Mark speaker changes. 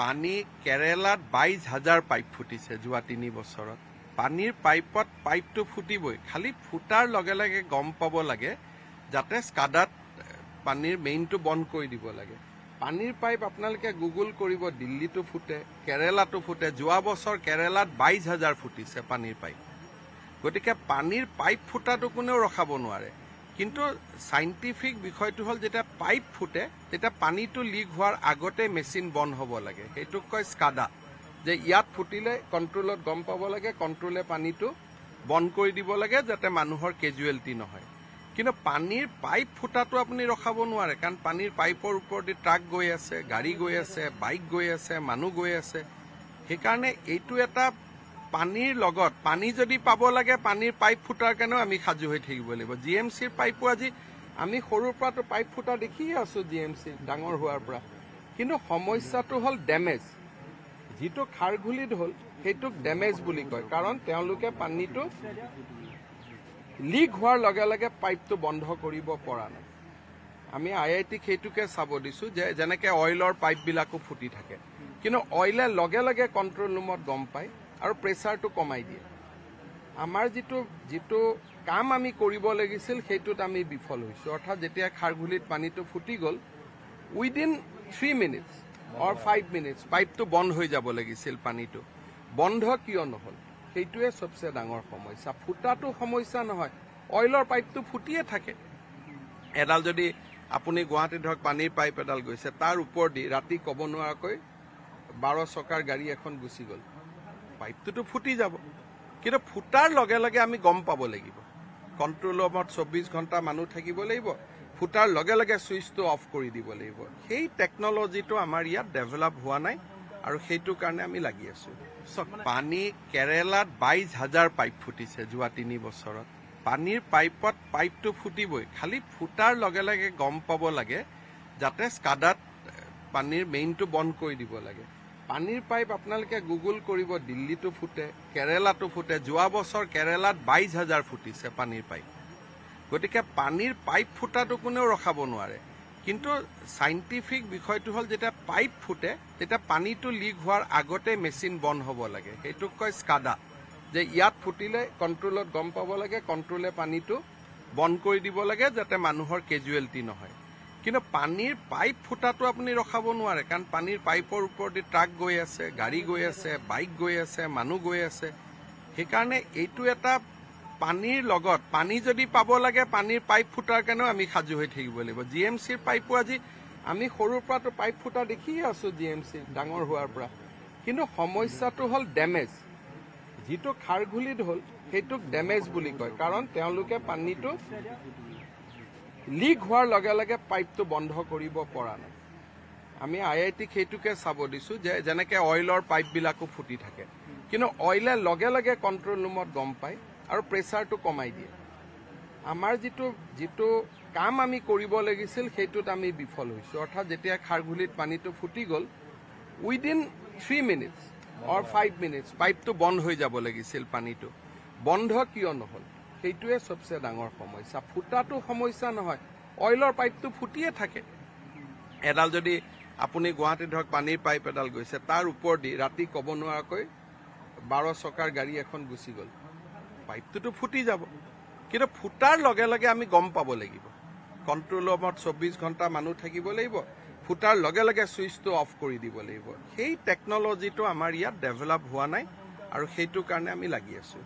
Speaker 1: পানী কেৰেলাত বাইশ হাজাৰ পাইপ ফুটিছে যোৱা তিনি বছৰত। পানীৰ পাইপত পাইপটো ফুটিবই। খালি ফুটাৰ লগে লগে গম পাব লাগে যাতে স্কাডাত পানীৰ মেইনটো বন্ধ কৰি দিব লাগে। পানীৰ পাইপ আপোনালোকে গুগল কৰিব দিল্লীটো ফুটে কেৰেলাটো ফুটে। যোৱা বছৰ কেৰেলাত বাইশ হাজাৰ ফুটিছে পানীৰ পাইপ। গতিকে পানীৰ পাইপ ফুটাটো কোনেও ৰখাব নোৱাৰে। কিন্তু চাইণ্টিফিক বিষয়টো হ'ল যেতিয়া পাইপ ফুটে তেতিয়া পানীটো লিক হোৱাৰ আগতে মেচিন বন্ধ হ'ব লাগে। সেইটোক কয় স্কাডা যে ইয়াত ফুটিলে কণ্ট্ৰলত গম পাব লাগে কণ্ট্ৰলে পানীটো বন্ধ কৰি দিব লাগে যাতে মানুহৰ কেজুৱেলিটি নহয়। কিন্তু পানীৰ পাইপ ফুটাটো আপুনি ৰখাব নোৱাৰে কাৰণ পানীৰ পাইপৰ ওপৰেদি ট্ৰাক গৈ আছে গাড়ী গৈ আছে বাইক গৈ আছে মানুহ গৈ আছে। সেইকাৰণে এইটো এটা পানীৰ লগত পানী যদি পাব লাগে পানীৰ পাইপ ফুটাৰ কাৰণেও আমি সাজু হৈ থাকিব লাগিব। জি এম চিৰ পাইপো আজি আমি সৰুৰ পৰাতো পাইপ ফুটা দেখিয়ে আছো জি এম চি ডাঙৰ হোৱাৰ পৰা। কিন্তু সমস্যাটো হ'ল ডেমেজ যিটো খাৰঘুলিত হ'ল সেইটোক ডেমেজ বুলি কয়। কাৰণ তেওঁলোকে পানীটো লিক হোৱাৰ লগে লগে পাইপটো বন্ধ কৰিব পৰা নাই। আমি আই আই টিক সেইটোকে চাব দিছো যে যেনেকে অইলৰ পাইপবিলাকো ফুটি থাকে। কিন্তু অইলে লগে লগে কণ্ট্ৰল ৰুমত গম পায়। আৰু প্ৰেচাৰটো কমাই দিয়ে। আমাৰ যিটো যিটো কাম আমি কৰিব লাগিছিল সেইটোত আমি বিফল হৈছো। অৰ্থাৎ যেতিয়া খাৰঘুলিত পানীটো ফুটি গ'ল within three minutes or five minutes পাইপটো বন্ধ হৈ যাব লাগিছিল পানীটো। বন্ধ কিয় নহ'ল? সেইটোৱে চবচে ডাঙৰ সমস্যা। ফুটাটো সমস্যা নহয় অইলৰ পাইপটো ফুটিয়ে থাকে। এডাল যদি আপুনি গুৱাহাটীত ধৰক পানীৰ পাইপ এডাল গৈছে তাৰ ওপৰেদি ৰাতি ক'ব নোৱাৰাকৈ বাৰ চকাৰ গাড়ী এখন গুচি গ'ল। পাইপটোতো ফুটি যাব। কিন্তু ফুটাৰ লগে লগে আমি গম পাব লাগিব। কণ্ট্ৰল ৰুমত চৌব্বিছ ঘণ্টা মানুহ থাকিব লাগিব। ফুটাৰ লগে লগে ছুইচটো অফ কৰি দিব লাগিব। সেই টেকনলজিটো আমাৰ ইয়াত ডেভেলপ হোৱা নাই আৰু সেইটো কাৰণে আমি লাগি আছো। পানী কেৰেলাত বাইশ হাজাৰ পাইপ ফুটিছে যোৱা তিনি বছৰত। পানীৰ পাইপত পাইপটো ফুটিবই। খালি ফুটাৰ লগে লগে গম পাব লাগে যাতে স্কাডাত পানীৰ মেইনটো বন্ধ কৰি দিব লাগে। পানীৰ পাইপ আপোনালোকে গুগল কৰিব দিল্লীটো ফুটে কেৰেলাটো ফুটে যোৱা বছৰ কেৰেলাত বাইশ হাজাৰ ফুটিছে পানীৰ পাইপ। গতিকে পানীৰ পাইপ ফুটাটো কোনেও ৰখাব নোৱাৰে। কিন্তু চাইণ্টিফিক বিষয়টো হ'ল যেতিয়া পাইপ ফুটে তেতিয়া পানীটো লিক হোৱাৰ আগতে মেচিন বন্ধ হ'ব লাগে। সেইটোক কয় স্কাডা যে ইয়াত ফুটিলে কণ্ট্ৰলত গম পাব লাগে কণ্ট্ৰলে পানীটো বন্ধ কৰি দিব লাগে যাতে মানুহৰ কেজুৱেলিটি নহয়। কিন্তু পানীৰ পাইপ ফুটাটো আপুনি ৰখাব নোৱাৰে কাৰণ পানীৰ পাইপৰ ওপৰেদি ট্ৰাক গৈ আছে গাড়ী গৈ আছে বাইক গৈ আছে মানুহ গৈ আছে। সেইকাৰণে এইটো এটা পানীৰ লগত পানী যদি পাব লাগে পানীৰ পাইপ ফুটাৰ কাৰণেও আমি সাজু হৈ থাকিব লাগিব। জি এম চিৰ পাইপো আজি আমি সৰুৰ পৰাতো পাইপ ফুটা দেখিয়ে আছো জি এম চি ডাঙৰ হোৱাৰ পৰা। কিন্তু সমস্যাটো হ'ল ডেমেজ। যিটো খাৰঘুলিত হ'ল সেইটোক ডেমেজ বুলি কয় কাৰণ তেওঁলোকে পানীটো লিক হোৱাৰ লগে লগে পাইপটো বন্ধ কৰিব পৰা নাই। আমি আই আই টিক সেইটোকে চাব দিছো যে যেনেকে অইলৰ পাইপবিলাকো ফুটি থাকে। কিন্তু অইলে লগে লগে কণ্ট্ৰল ৰুমত গম পায় আৰু প্ৰেচাৰটো কমাই দিয়ে। আমাৰ যিটো যিটো কাম আমি কৰিব লাগিছিল সেইটোত আমি বিফল হৈছো। অৰ্থাৎ যেতিয়া খাৰঘুলিত পানীটো ফুটি গ'ল within three minutes or five minutes পাইপটো বন্ধ হৈ যাব লাগিছিল পানীটো। বন্ধ কিয় নহ'ল? সেইটোৱে চবচে ডাঙৰ সমস্যা। ফুটাটো সমস্যা নহয় অইলৰ পাইপটো ফুটিয়ে থাকে। এডাল যদি আপুনি গুৱাহাটীত ধৰক পানীৰ পাইপ এডাল গৈছে তাৰ ওপৰেদি ৰাতি ক'ব নোৱাৰাকৈ বাৰ চকাৰ গাড়ী এখন গুচি গ'ল। পাইপটোতো ফুটি যাব। কিন্তু ফুটাৰ লগে লগে আমি গম পাব লাগিব। কণ্ট্ৰল ৰুমত চৌব্বিছ ঘণ্টা মানুহ থাকিব লাগিব। ফুটাৰ লগে লগে ছুইচটো অফ কৰি দিব লাগিব। সেই টেকনলজিটো আমাৰ ইয়াত ডেভেলপ হোৱা নাই আৰু সেইটো কাৰণে আমি লাগি আছো।